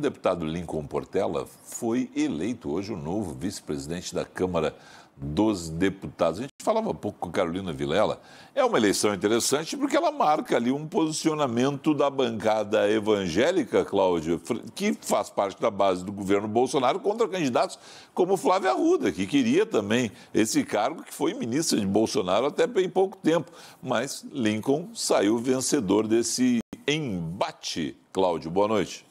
Deputado Lincoln Portela foi eleito hoje o novo vice-presidente da Câmara dos Deputados. A gente falava pouco com Carolina Vilela. É uma eleição interessante porque ela marca ali um posicionamento da bancada evangélica, Cláudio, que faz parte da base do governo Bolsonaro contra candidatos como Flávia Arruda, que queria também esse cargo, que foi ministra de Bolsonaro até bem pouco tempo. Mas Lincoln saiu vencedor desse embate. Cláudio, boa noite.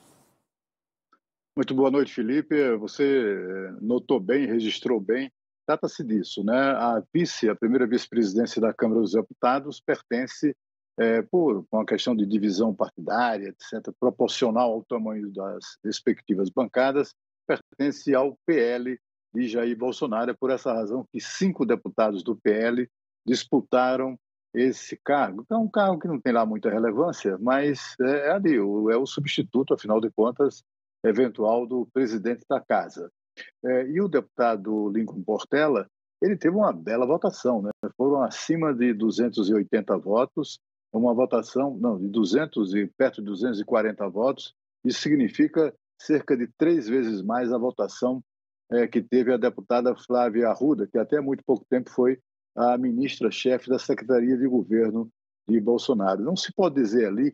Muito boa noite, Felipe. Você eh, notou bem, registrou bem Trata-se disso, né? A vice, a primeira vice-presidência da Câmara dos Deputados pertence é, por uma questão de divisão partidária, etc., proporcional ao tamanho das respectivas bancadas, pertence ao PL de Jair Bolsonaro. É por essa razão que cinco deputados do PL disputaram esse cargo. É um cargo que não tem lá muita relevância, mas é, é ali, é o substituto, afinal de contas, eventual do presidente da casa. É, e o deputado Lincoln Portela, ele teve uma bela votação, né? Foram acima de 280 votos, uma votação, não, de 200 e perto de 240 votos. Isso significa cerca de três vezes mais a votação é, que teve a deputada Flávia Arruda, que até muito pouco tempo foi a ministra-chefe da Secretaria de Governo de Bolsonaro. Não se pode dizer ali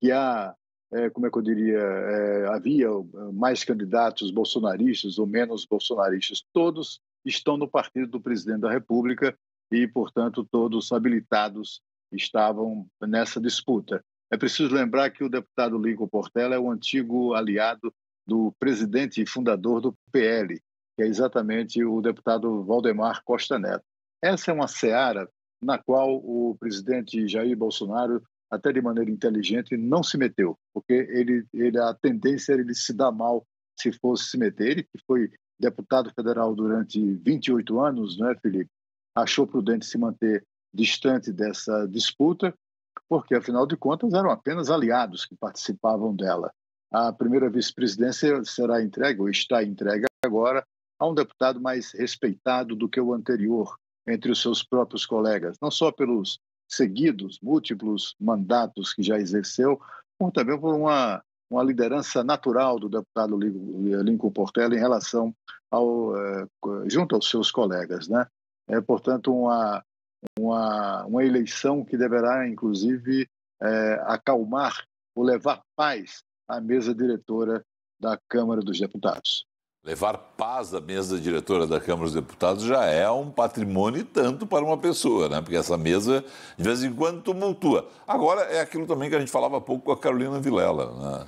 que há é, como é que eu diria, é, havia mais candidatos bolsonaristas ou menos bolsonaristas. Todos estão no partido do presidente da República e, portanto, todos habilitados estavam nessa disputa. É preciso lembrar que o deputado Lincoln Portela é o antigo aliado do presidente e fundador do PL, que é exatamente o deputado Valdemar Costa Neto. Essa é uma seara na qual o presidente Jair Bolsonaro até de maneira inteligente, não se meteu, porque ele, ele a tendência era ele se dar mal se fosse se meter. Ele que foi deputado federal durante 28 anos, não é, Felipe? Achou prudente se manter distante dessa disputa, porque afinal de contas eram apenas aliados que participavam dela. A primeira vice-presidência será entregue, ou está entregue agora, a um deputado mais respeitado do que o anterior entre os seus próprios colegas, não só pelos seguidos, múltiplos mandatos que já exerceu, como também por uma, uma liderança natural do deputado Lincoln Portela em relação ao, eh, junto aos seus colegas. Né? É, portanto, uma, uma, uma eleição que deverá, inclusive, é, acalmar ou levar paz à mesa diretora da Câmara dos Deputados. Levar paz à mesa diretora da Câmara dos Deputados já é um patrimônio tanto para uma pessoa, né? Porque essa mesa, de vez em quando, tumultua. Agora, é aquilo também que a gente falava há pouco com a Carolina Vilela, né?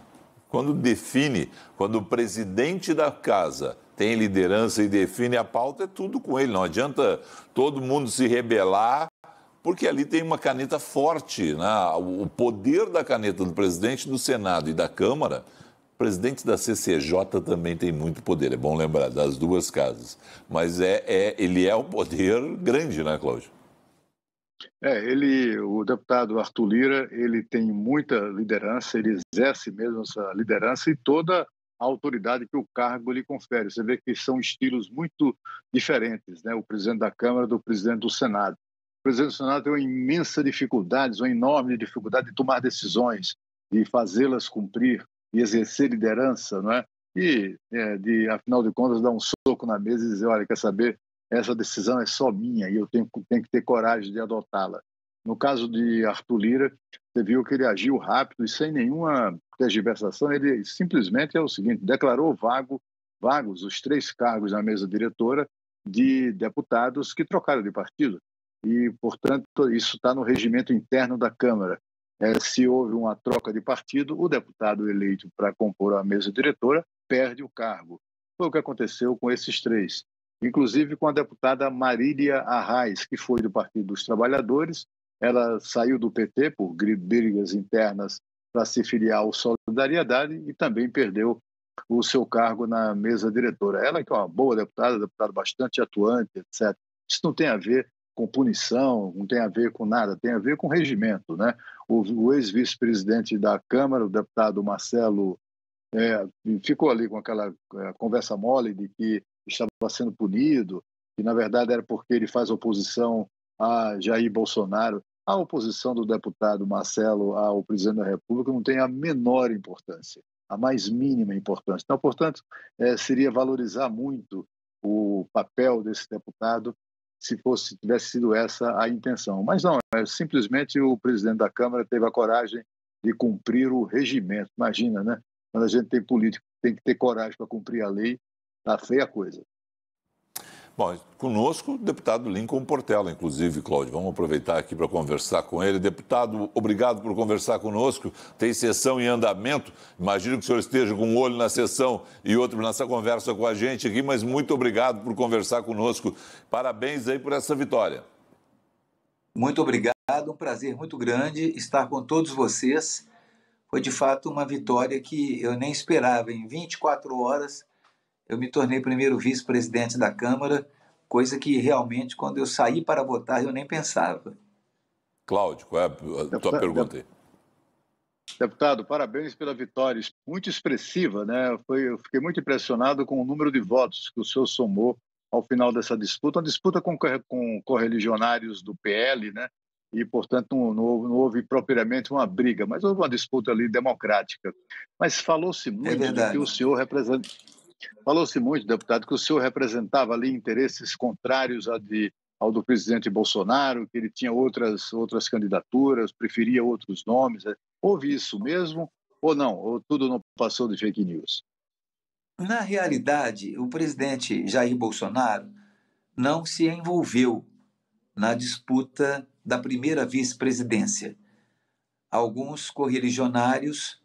Quando define, quando o presidente da casa tem liderança e define a pauta, é tudo com ele. Não adianta todo mundo se rebelar, porque ali tem uma caneta forte. Né? O poder da caneta do presidente do Senado e da Câmara presidente da CCJ também tem muito poder, é bom lembrar, das duas casas. Mas é, é ele é um poder grande, né, Cláudio? É, ele, o deputado Arthur Lira, ele tem muita liderança, ele exerce mesmo essa liderança e toda a autoridade que o cargo lhe confere. Você vê que são estilos muito diferentes, né? O presidente da Câmara do presidente do Senado. O presidente do Senado tem uma imensa dificuldade, uma enorme dificuldade de tomar decisões, de fazê-las cumprir e exercer liderança, não é? E, é, de, afinal de contas, dar um soco na mesa e dizer: olha, quer saber, essa decisão é só minha e eu tenho, tenho que ter coragem de adotá-la. No caso de Arthur Lira, você viu que ele agiu rápido e sem nenhuma tergiversação, ele simplesmente é o seguinte: declarou vago, vagos os três cargos na mesa diretora de deputados que trocaram de partido. E, portanto, isso está no regimento interno da Câmara é, se houve uma troca de partido, o deputado eleito para compor a mesa diretora perde o cargo. Foi o que aconteceu com esses três, inclusive com a deputada Marília Arraes, que foi do Partido dos Trabalhadores. Ela saiu do PT por brigas internas para se filiar ao Solidariedade e também perdeu o seu cargo na mesa diretora. Ela que é uma boa deputada, deputada bastante atuante, etc. Isso não tem a ver com punição, não tem a ver com nada, tem a ver com regimento. Né? O, o ex-vice-presidente da Câmara, o deputado Marcelo, é, ficou ali com aquela é, conversa mole de que estava sendo punido, que na verdade era porque ele faz oposição a Jair Bolsonaro. A oposição do deputado Marcelo ao presidente da República não tem a menor importância. a mais mínima importância. Então, portanto, é, seria valorizar muito o papel desse deputado se fosse tivesse sido essa a intenção. Mas não, é simplesmente o presidente da Câmara teve a coragem de cumprir o regimento. Imagina, né? Quando a gente tem político, tem que ter coragem para cumprir a lei, tá feia a coisa. Bom, conosco o deputado Lincoln Portela, inclusive, Cláudio. Vamos aproveitar aqui para conversar com ele. Deputado, obrigado por conversar conosco. Tem sessão em andamento. Imagino que o senhor esteja com um olho na sessão e outro nessa conversa com a gente aqui, mas muito obrigado por conversar conosco. Parabéns aí por essa vitória. Muito obrigado, um prazer muito grande estar com todos vocês. Foi de fato uma vitória que eu nem esperava. Em 24 horas, eu me tornei primeiro vice-presidente da Câmara, coisa que realmente, quando eu saí para votar, eu nem pensava. Cláudio, qual é a tua deputado, pergunta aí? Deputado, parabéns pela vitória, muito expressiva, né? Foi, eu fiquei muito impressionado com o número de votos que o senhor somou ao final dessa disputa, uma disputa com, com correligionários do PL, né? E, portanto, não, não, houve, não, houve, propriamente uma briga, mas houve uma disputa ali democrática. Mas falou-se é muito é de que o senhor representa, Falou-se muito, deputado, que o senhor representava ali interesses contrários de, ao do presidente Bolsonaro, que ele tinha outras, outras candidaturas, preferia outros nomes. Houve isso mesmo ou não? Ou tudo não passou de fake news? Na realidade, o presidente Jair Bolsonaro não se envolveu na disputa da primeira vice-presidência. Alguns correligionários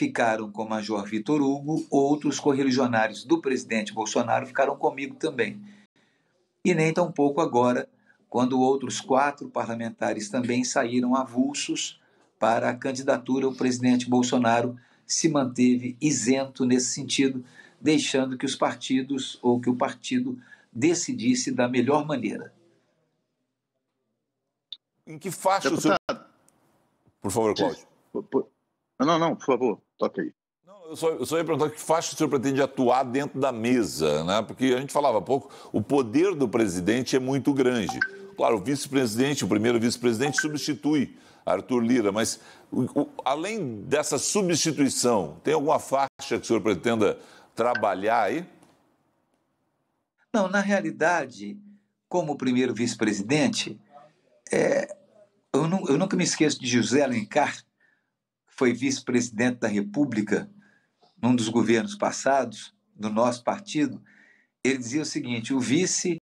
ficaram com o Major Vitor Hugo, outros correligionários do presidente Bolsonaro ficaram comigo também. E nem tampouco agora, quando outros quatro parlamentares também saíram avulsos para a candidatura, o presidente Bolsonaro se manteve isento nesse sentido, deixando que os partidos ou que o partido decidisse da melhor maneira. Em que faixa Deputado, o senhor... Por favor, Cláudio. Não, não, por favor, toque aí. Não, eu, só, eu só ia perguntar que faixa o senhor pretende atuar dentro da mesa, né? Porque a gente falava há pouco, o poder do presidente é muito grande. Claro, o vice-presidente, o primeiro vice-presidente, substitui Arthur Lira, mas o, o, além dessa substituição, tem alguma faixa que o senhor pretenda trabalhar aí? Não, na realidade, como primeiro vice-presidente, é, eu, não, eu nunca me esqueço de José Alencar, foi vice-presidente da República num dos governos passados, do nosso partido, ele dizia o seguinte: o vice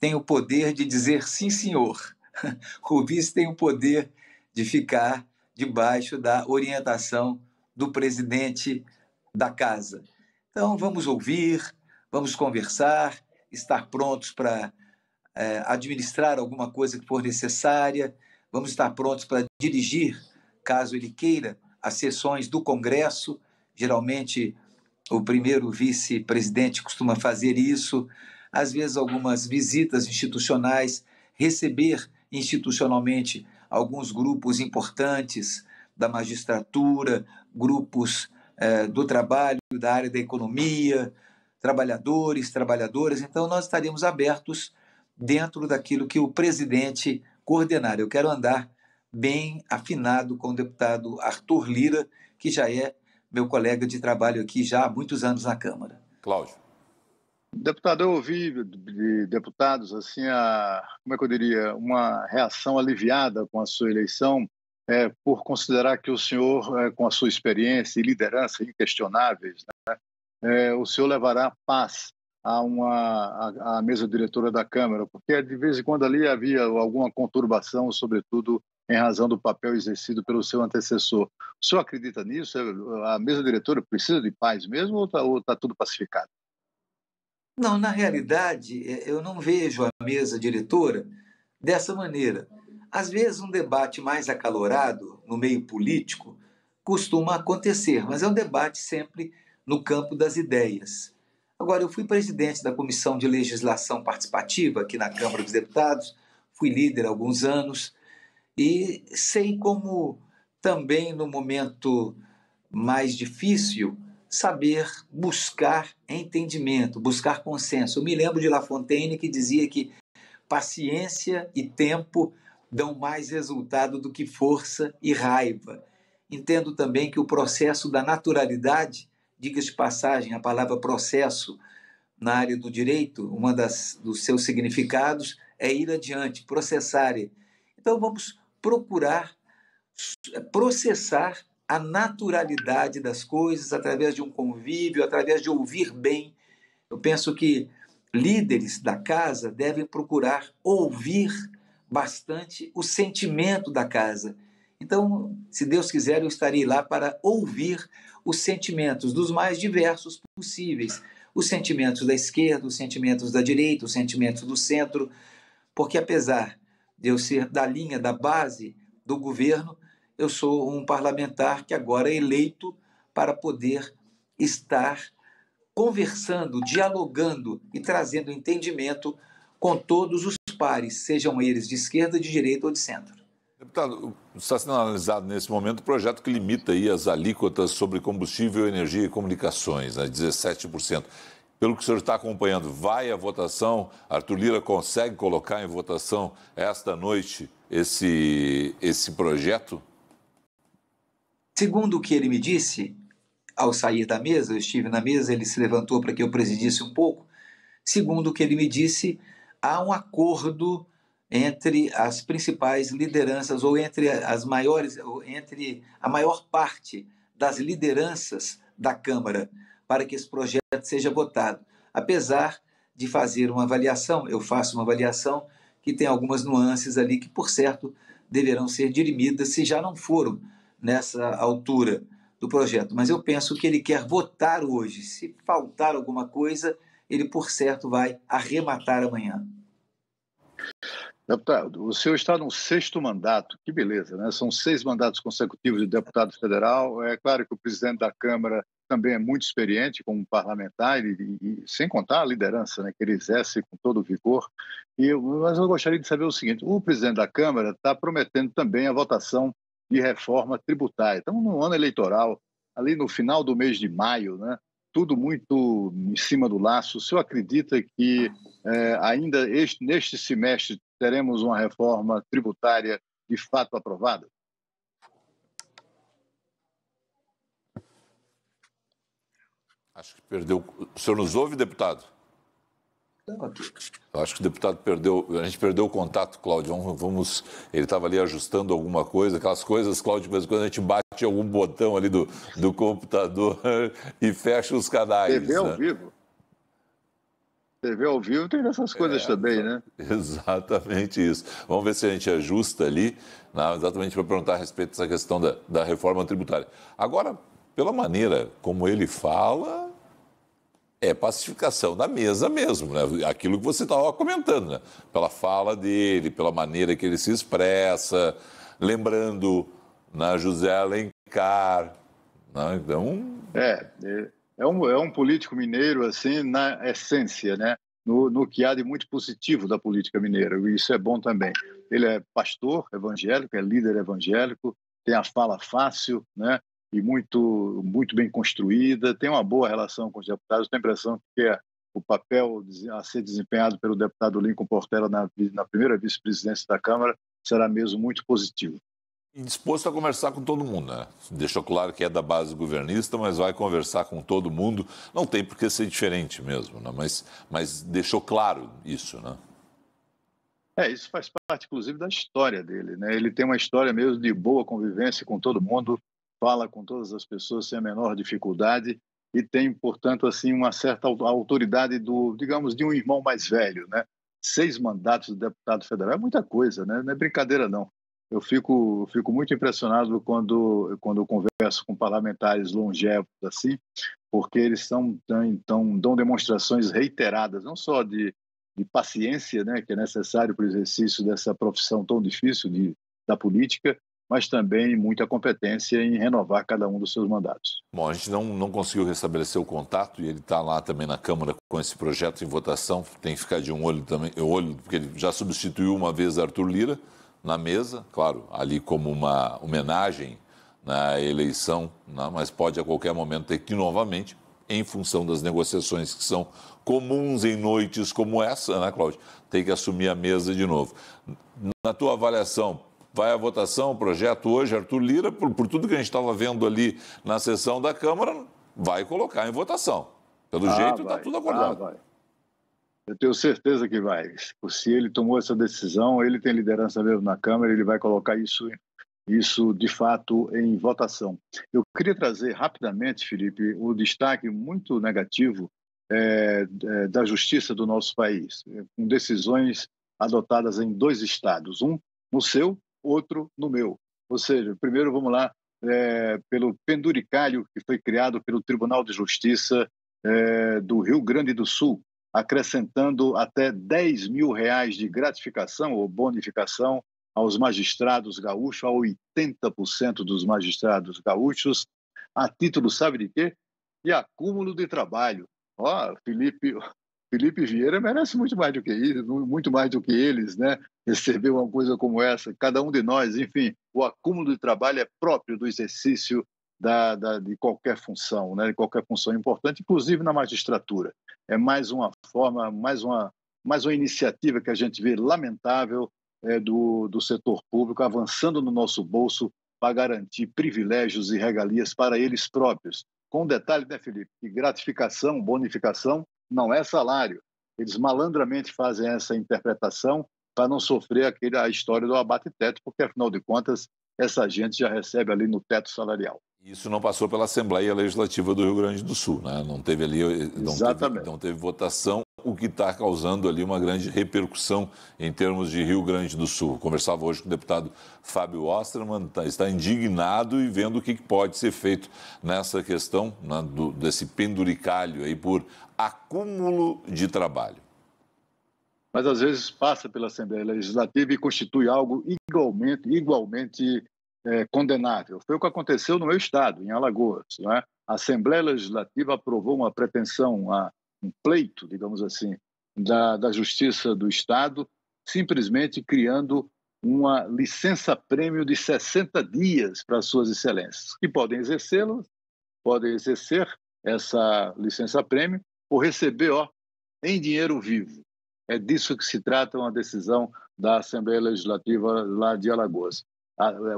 tem o poder de dizer sim, senhor. O vice tem o poder de ficar debaixo da orientação do presidente da casa. Então, vamos ouvir, vamos conversar, estar prontos para é, administrar alguma coisa que for necessária, vamos estar prontos para dirigir, caso ele queira, as sessões do Congresso. Geralmente, o primeiro vice-presidente costuma fazer isso. Às vezes, algumas visitas institucionais, receber institucionalmente alguns grupos importantes da magistratura, grupos eh, do trabalho, da área da economia, trabalhadores, trabalhadoras. Então, nós estaríamos abertos dentro daquilo que o presidente coordenar. Eu quero andar bem afinado com o deputado Arthur Lira, que já é meu colega de trabalho aqui já há muitos anos na Câmara. Cláudio. Deputado, eu ouvi de deputados assim a, como é que eu diria, uma reação aliviada com a sua eleição, é, por considerar que o senhor, é, com a sua experiência e liderança inquestionáveis, né, é, o senhor levará paz a uma a, mesa diretora da Câmara, porque de vez em quando ali havia alguma conturbação, sobretudo em razão do papel exercido pelo seu antecessor. O senhor acredita nisso? A mesa diretora precisa de paz mesmo ou está tá tudo pacificado? Não, na realidade, é, eu não vejo a mesa diretora dessa maneira. Às vezes, um debate mais acalorado no meio político costuma acontecer, mas é um debate sempre no campo das ideias. Agora, eu fui presidente da Comissão de Legislação Participativa aqui na Câmara dos Deputados, fui líder há alguns anos e sei como também no momento mais difícil saber buscar entendimento, buscar consenso. Eu me lembro de La Fontaine que dizia que paciência e tempo dão mais resultado do que força e raiva. Entendo também que o processo da naturalidade diga-se passagem, a palavra processo na área do direito, uma das dos seus significados é ir adiante, processar. Então vamos procurar processar a naturalidade das coisas através de um convívio, através de ouvir bem. Eu penso que líderes da casa devem procurar ouvir bastante o sentimento da casa. Então, se Deus quiser, eu estarei lá para ouvir os sentimentos dos mais diversos possíveis. Os sentimentos da esquerda, os sentimentos da direita, os sentimentos do centro, porque apesar de eu ser da linha, da base do governo, eu sou um parlamentar que agora é eleito para poder estar conversando, dialogando e trazendo entendimento com todos os pares, sejam eles de esquerda, de direita ou de centro. Deputado, está sendo analisado nesse momento o projeto que limita aí as alíquotas sobre combustível, energia e comunicações, né, 17%. Pelo que o senhor está acompanhando, vai a votação? Arthur Lira consegue colocar em votação esta noite esse, esse projeto? Segundo o que ele me disse, ao sair da mesa, eu estive na mesa, ele se levantou para que eu presidisse um pouco. Segundo o que ele me disse, há um acordo entre as principais lideranças ou entre as maiores, ou entre a maior parte das lideranças da Câmara para que esse projeto seja votado. Apesar de fazer uma avaliação, eu faço uma avaliação que tem algumas nuances ali que, por certo, deverão ser dirimidas se já não foram nessa altura do projeto, mas eu penso que ele quer votar hoje. Se faltar alguma coisa, ele, por certo, vai arrematar amanhã. Deputado, o senhor está no sexto mandato, que beleza, né? São seis mandatos consecutivos de deputado federal. É claro que o presidente da Câmara também é muito experiente como parlamentar, e, e sem contar a liderança né, que ele exerce com todo vigor. E, mas eu gostaria de saber o seguinte: o presidente da Câmara está prometendo também a votação de reforma tributária. Estamos num ano eleitoral, ali no final do mês de maio, né? tudo muito em cima do laço. O senhor acredita que é, ainda este, neste semestre teremos uma reforma tributária de fato aprovada? Acho que perdeu. O senhor nos ouve, deputado? Eu acho que o deputado perdeu, a gente perdeu o contato, Cláudio. Vamos, vamos ele estava ali ajustando alguma coisa, aquelas coisas, Cláudio, em quando a gente bate algum botão ali do, do computador e fecha os canais. TV né? ao vivo. TV ao vivo tem essas coisas é, também, né? Exatamente isso. Vamos ver se a gente ajusta ali, né, exatamente para perguntar a respeito dessa questão da, da reforma tributária. Agora, pela maneira como ele fala, é pacificação da mesa mesmo, né? Aquilo que você estava comentando, né? Pela fala dele, pela maneira que ele se expressa, lembrando na né, José Alencar, né? Então... É, é, é um, é um político mineiro, assim, na essência, né? No, no que há de muito positivo da política mineira, e isso é bom também. Ele é pastor evangélico, é líder evangélico, tem a fala fácil, né? E muito, muito bem construída, tem uma boa relação com os deputados. Tenho a impressão que é o papel a ser desempenhado pelo deputado Lincoln Portela na, na primeira vice-presidência da Câmara será mesmo muito positivo. E disposto a conversar com todo mundo, né? Deixou claro que é da base governista, mas vai conversar com todo mundo. Não tem por que ser diferente mesmo, né? mas, mas deixou claro isso, né? É, isso faz parte, inclusive, da história dele, né? Ele tem uma história mesmo de boa convivência com todo mundo, fala com todas as pessoas sem a menor dificuldade e tem, portanto, assim uma certa autoridade do, digamos, de um irmão mais velho, né? Seis mandatos de deputado federal é muita coisa, né? Não é brincadeira não. Eu fico, fico muito impressionado quando quando eu converso com parlamentares longevos assim, porque eles são então dão demonstrações reiteradas, não só de, de paciência, né, que é necessário para o exercício dessa profissão tão difícil de, da política, mas também muita competência em renovar cada um dos seus mandatos. Bom, a gente não, não conseguiu restabelecer o contato e ele está lá também na Câmara com esse projeto em votação. Tem que ficar de um olho também, olho, porque ele já substituiu uma vez Arthur Lira na mesa, claro, ali como uma homenagem na eleição, né, mas pode a qualquer momento ter que novamente, em função das negociações que são comuns em noites como essa, né, Cláudio, tem que assumir a mesa de novo. Na tua avaliação, vai à votação o projeto hoje, Arthur Lira, por, por tudo que a gente estava vendo ali na sessão da Câmara, vai colocar em votação. Pelo ah, jeito, está tudo acordado. Ah, Eu tenho certeza que vai. Se ele tomou essa decisão, ele tem liderança mesmo na Câmara, ele vai colocar isso, isso de fato em votação. Eu queria trazer rapidamente, Felipe, o destaque muito negativo é, é, da justiça do nosso país, com decisões adotadas em dois estados, um no seu, outro no meu. Ou seja, primeiro vamos lá é, pelo penduricalho que foi criado pelo Tribunal de Justiça é, do Rio Grande do Sul, acrescentando até 10 mil reais de gratificação ou bonificação aos magistrados gaúchos, a 80% dos magistrados gaúchos, a título, sabe de quê? De acúmulo de trabalho. Ó, Felipe, Felipe Vieira merece muito mais do que isso, muito mais do que eles, né? Receber uma coisa como essa, cada um de nós, enfim, o acúmulo de trabalho é próprio do exercício da, da, de qualquer função, né? De qualquer função importante, inclusive na magistratura. É mais uma forma, mais uma, mais uma iniciativa que a gente vê lamentável é, do, do setor público avançando no nosso bolso para garantir privilégios e regalias para eles próprios. Com detalhe, né, Felipe, que gratificação, bonificação não é salário. Eles malandramente fazem essa interpretação para não sofrer aquele, a história do abate-teto, porque, afinal de contas, essa gente já recebe ali no teto salarial. Isso não passou pela Assembleia Legislativa do Rio Grande do Sul, né? Não teve ali, não Exatamente. Teve, não teve votação, o que está causando ali uma grande repercussão em termos de Rio Grande do Sul. conversava hoje com o deputado Fábio Osterman, tá, está indignado e vendo o que pode ser feito nessa questão né, do, desse penduricalho aí por acúmulo de trabalho. Mas às vezes passa pela Assembleia Legislativa e constitui algo igualmente, igualmente é, condenável. Foi o que aconteceu no meu estado, em Alagoas. É? A Assembleia Legislativa aprovou uma pretensão, uma, um pleito, digamos assim, da, da Justiça do Estado, simplesmente criando uma licença-prêmio de 60 dias para suas excelências, que podem exercê-lo, podem exercer essa licença-prêmio ou receber ó, em dinheiro vivo. É disso que se trata uma decisão da Assembleia Legislativa lá de Alagoas.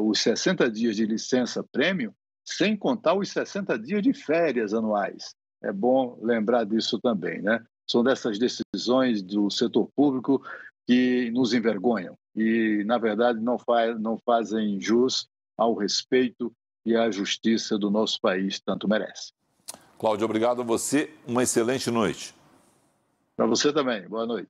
Os 60 dias de licença prêmio, sem contar os 60 dias de férias anuais. É bom lembrar disso também, né? São dessas decisões do setor público que nos envergonham e, na verdade, não, faz, não fazem jus ao respeito e à justiça do nosso país tanto merece. Cláudio, obrigado a você. Uma excelente noite. Para você também. Boa noite.